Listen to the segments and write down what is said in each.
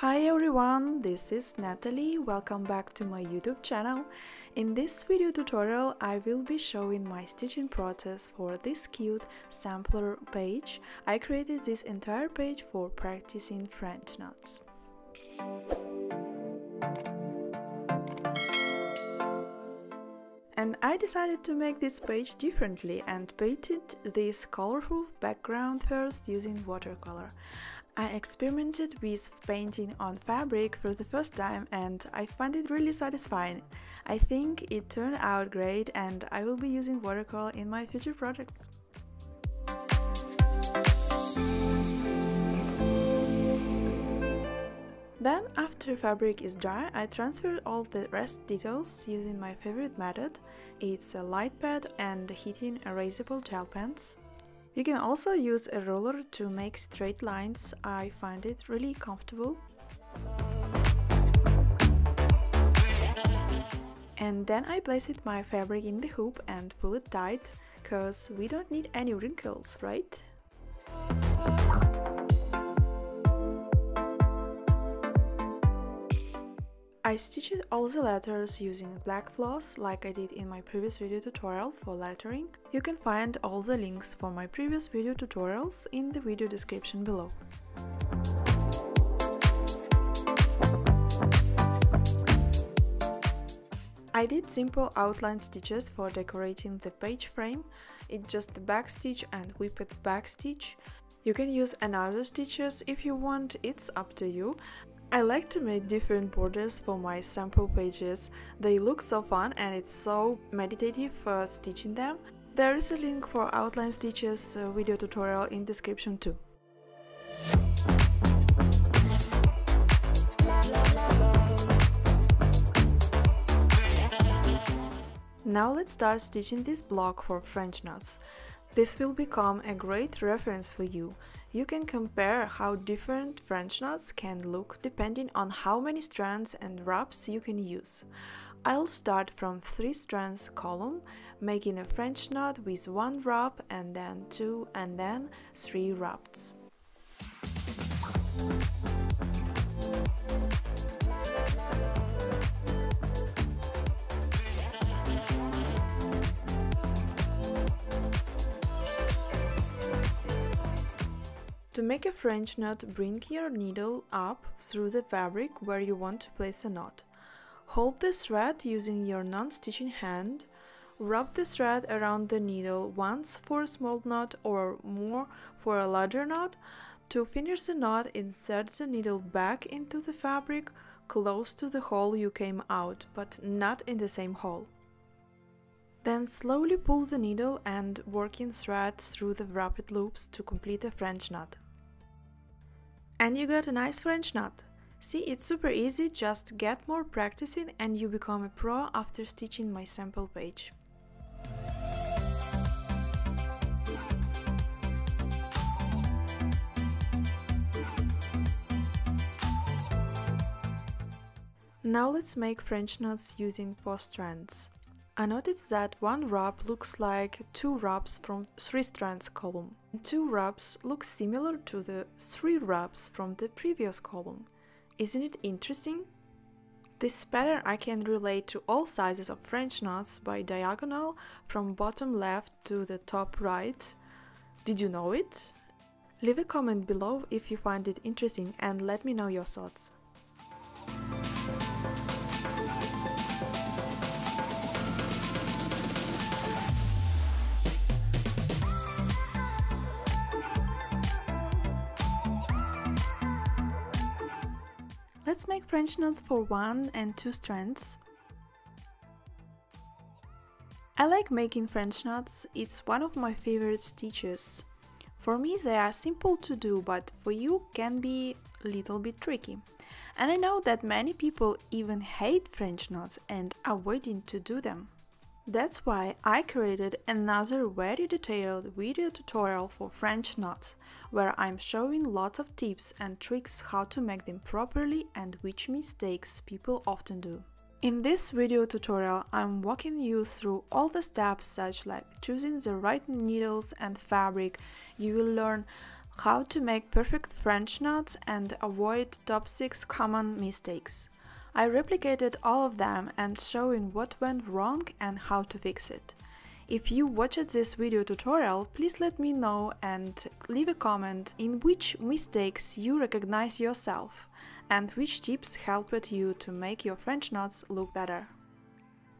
Hi everyone, this is Natalie, welcome back to my YouTube channel. In this video tutorial I will be showing my stitching process for this cute sampler page. I created this entire page for practicing French knots. And I decided to make this page differently and painted this colorful background first using watercolor. I experimented with painting on fabric for the first time and I find it really satisfying. I think it turned out great and I will be using watercolor in my future projects. Then, after fabric is dry, I transfer all the rest details using my favorite method. It's a light pad and heating erasable gel pens. You can also use a ruler to make straight lines, I find it really comfortable. And then I place it my fabric in the hoop and pull it tight, cause we don't need any wrinkles, right? I stitched all the letters using black floss like I did in my previous video tutorial for lettering. You can find all the links for my previous video tutorials in the video description below. I did simple outline stitches for decorating the page frame, it's just the back stitch and whipped back stitch. You can use another stitches if you want, it's up to you. I like to make different borders for my sample pages. They look so fun and it's so meditative for stitching them. There is a link for outline stitches uh, video tutorial in description too. Now let's start stitching this block for French knots. This will become a great reference for you. You can compare how different French knots can look depending on how many strands and wraps you can use. I'll start from 3 strands column, making a French knot with 1 wrap and then 2 and then 3 wraps. To make a French knot, bring your needle up through the fabric where you want to place a knot. Hold the thread using your non-stitching hand. Wrap the thread around the needle once for a small knot or more for a larger knot. To finish the knot, insert the needle back into the fabric close to the hole you came out, but not in the same hole. Then slowly pull the needle and working thread through the wrapped loops to complete a French knot. And you got a nice French knot. See, it's super easy, just get more practicing and you become a pro after stitching my sample page. Now let's make French knots using 4 strands. I noticed that one wrap looks like two wraps from three strands column. Two wraps look similar to the three wraps from the previous column. Isn't it interesting? This pattern I can relate to all sizes of French knots by diagonal from bottom left to the top right. Did you know it? Leave a comment below if you find it interesting and let me know your thoughts. Let's make French knots for one and two strands. I like making French knots, it's one of my favorite stitches. For me they are simple to do, but for you can be a little bit tricky. And I know that many people even hate French knots and are waiting to do them. That's why I created another very detailed video tutorial for French knots, where I'm showing lots of tips and tricks how to make them properly and which mistakes people often do. In this video tutorial, I'm walking you through all the steps such like choosing the right needles and fabric. You will learn how to make perfect French knots and avoid top 6 common mistakes. I replicated all of them and showing what went wrong and how to fix it. If you watched this video tutorial, please let me know and leave a comment in which mistakes you recognize yourself and which tips helped you to make your French knots look better.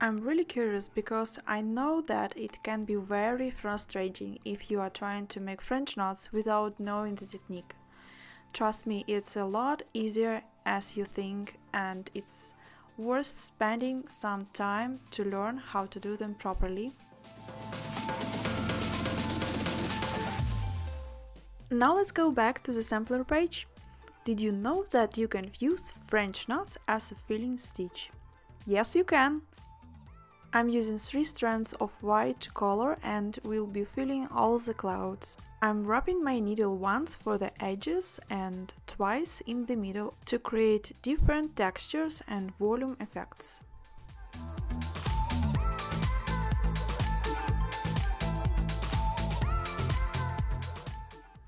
I'm really curious because I know that it can be very frustrating if you are trying to make French knots without knowing the technique. Trust me, it's a lot easier as you think and it's worth spending some time to learn how to do them properly. Now let's go back to the sampler page. Did you know that you can use French knots as a filling stitch? Yes, you can! I'm using 3 strands of white color and will be filling all the clouds. I'm wrapping my needle once for the edges and twice in the middle to create different textures and volume effects.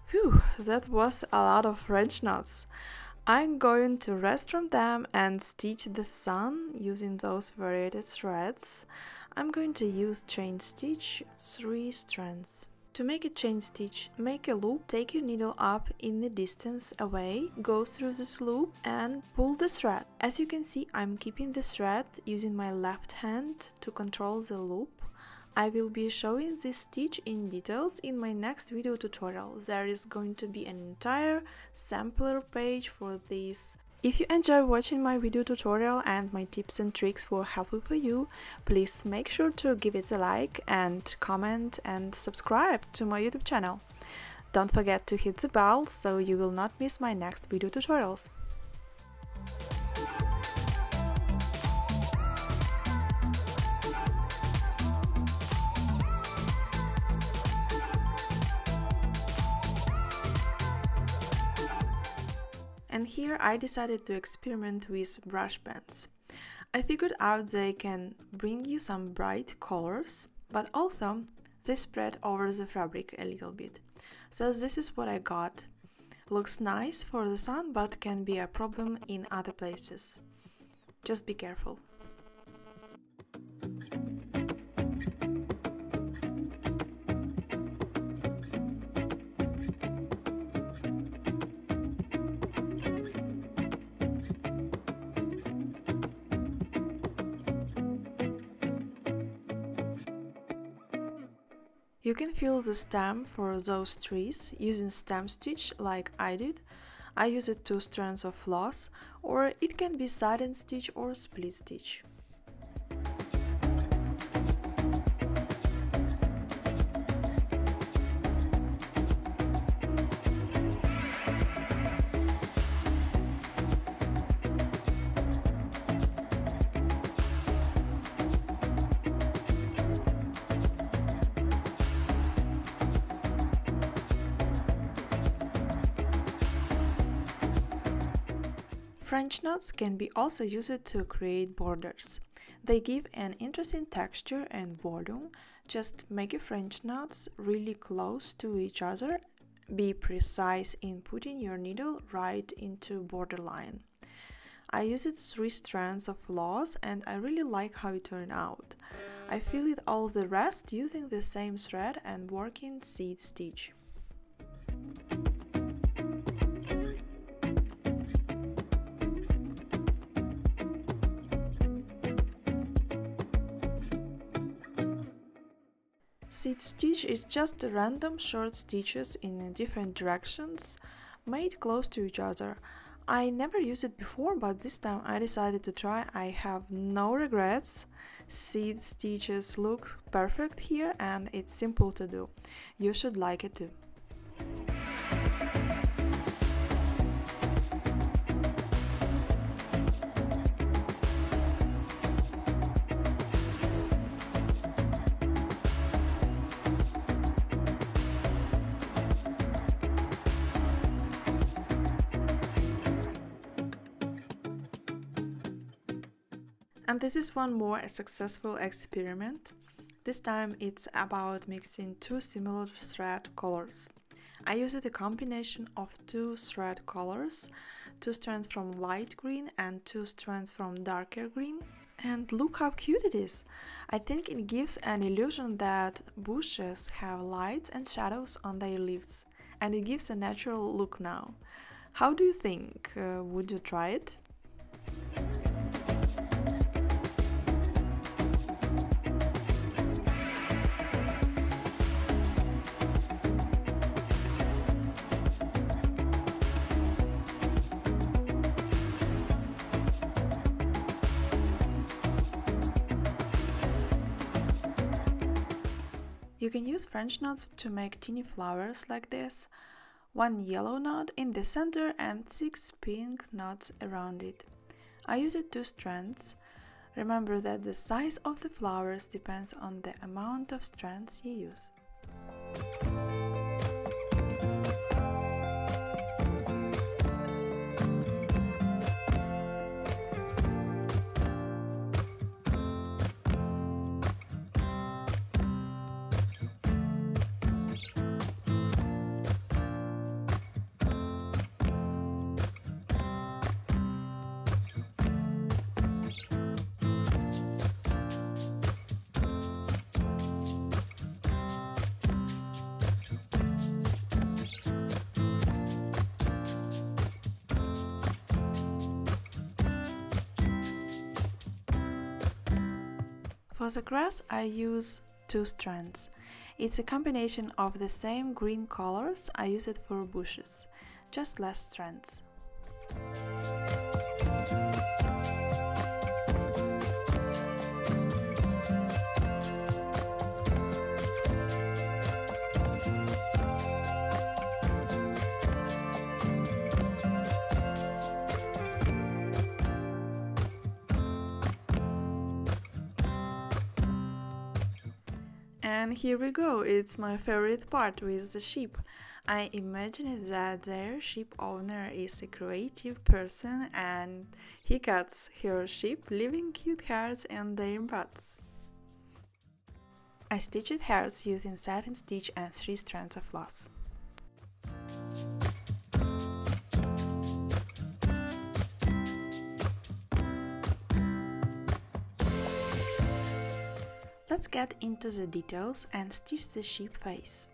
Phew, that was a lot of French knots. I'm going to rest from them and stitch the sun using those varied threads. I'm going to use chain stitch 3 strands. To make a chain stitch, make a loop, take your needle up in the distance away, go through this loop and pull the thread. As you can see, I'm keeping the thread using my left hand to control the loop. I will be showing this stitch in details in my next video tutorial. There is going to be an entire sampler page for this. If you enjoy watching my video tutorial and my tips and tricks were helpful for you, please make sure to give it a like and comment and subscribe to my YouTube channel. Don't forget to hit the bell so you will not miss my next video tutorials. And here I decided to experiment with brush pens. I figured out they can bring you some bright colors, but also they spread over the fabric a little bit. So this is what I got. Looks nice for the sun, but can be a problem in other places. Just be careful. You can fill the stem for those trees using stem stitch like I did. I used two strands of floss or it can be satin stitch or split stitch. French knots can be also used to create borders. They give an interesting texture and volume. Just make your French knots really close to each other. Be precise in putting your needle right into borderline. I used three strands of floss and I really like how it turned out. I filled all the rest using the same thread and working seed stitch. Seed stitch is just random short stitches in different directions made close to each other. I never used it before but this time I decided to try. I have no regrets. Seed stitches look perfect here and it's simple to do. You should like it too. And this is one more successful experiment. This time it's about mixing two similar thread colors. I used a combination of two thread colors, two strands from light green and two strands from darker green. And look how cute it is! I think it gives an illusion that bushes have lights and shadows on their leaves, and it gives a natural look now. How do you think? Uh, would you try it? You can use French knots to make teeny flowers like this. One yellow knot in the center and six pink knots around it. I used two strands. Remember that the size of the flowers depends on the amount of strands you use. For the grass I use two strands. It's a combination of the same green colors I use it for bushes, just less strands. And here we go, it's my favorite part with the sheep. I imagine that their sheep owner is a creative person and he cuts her sheep, leaving cute hearts and their butts. I stitched hearts using satin stitch and three strands of floss. Let's get into the details and stitch the sheep face.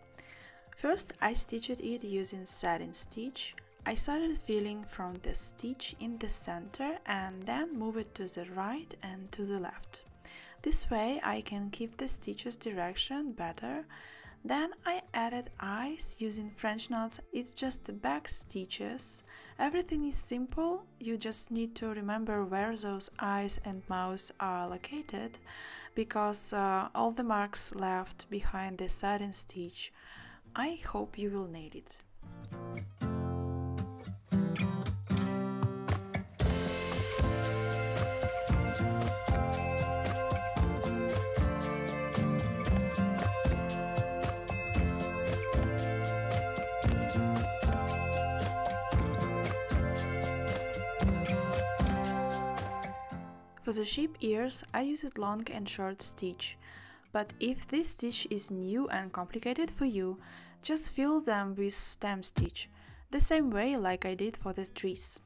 First I stitched it using satin stitch. I started filling from the stitch in the center and then move it to the right and to the left. This way I can keep the stitches direction better. Then I added eyes using French knots, it's just back stitches. Everything is simple, you just need to remember where those eyes and mouths are located because uh, all the marks left behind the satin stitch. I hope you will need it. For the sheep ears, I used long and short stitch. But if this stitch is new and complicated for you, just fill them with stem stitch, the same way like I did for the trees.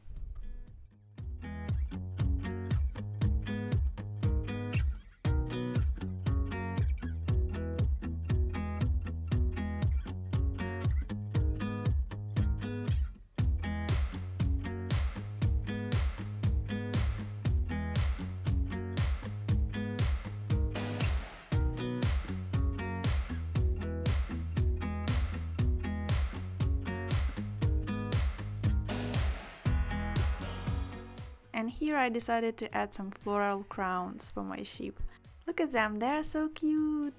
And here I decided to add some floral crowns for my sheep. Look at them, they're so cute!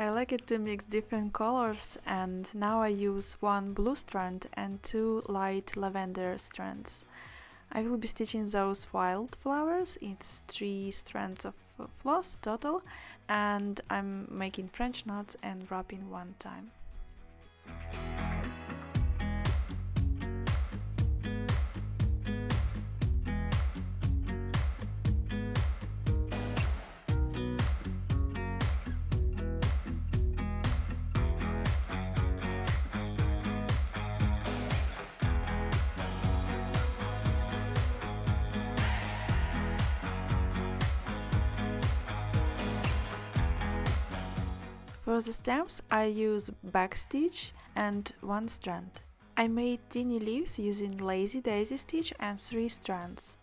I like it to mix different colors and now I use one blue strand and two light lavender strands. I will be stitching those wildflowers, it's three strands of uh, floss total and I'm making French knots and wrapping one time. For the stems I use backstitch and one strand. I made teeny leaves using lazy daisy stitch and three strands.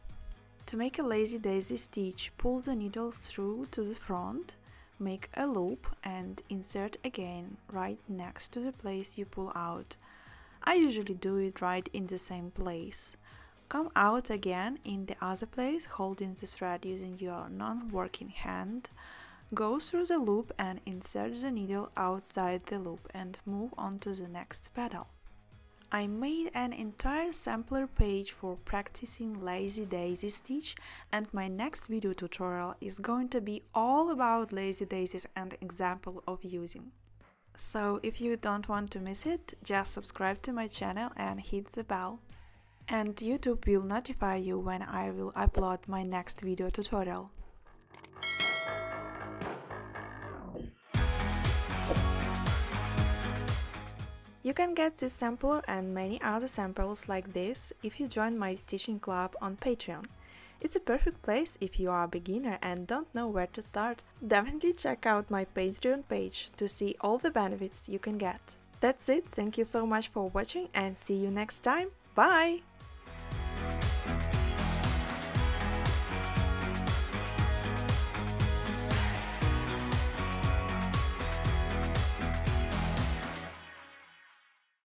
To make a lazy daisy stitch, pull the needle through to the front, make a loop and insert again right next to the place you pull out. I usually do it right in the same place. Come out again in the other place holding the thread using your non-working hand Go through the loop and insert the needle outside the loop and move on to the next petal. I made an entire sampler page for practicing lazy daisy stitch and my next video tutorial is going to be all about lazy daisies and example of using. So if you don't want to miss it, just subscribe to my channel and hit the bell. And YouTube will notify you when I will upload my next video tutorial. You can get this sample and many other samples like this if you join my stitching club on Patreon. It's a perfect place if you are a beginner and don't know where to start. Definitely check out my Patreon page to see all the benefits you can get. That's it, thank you so much for watching and see you next time. Bye!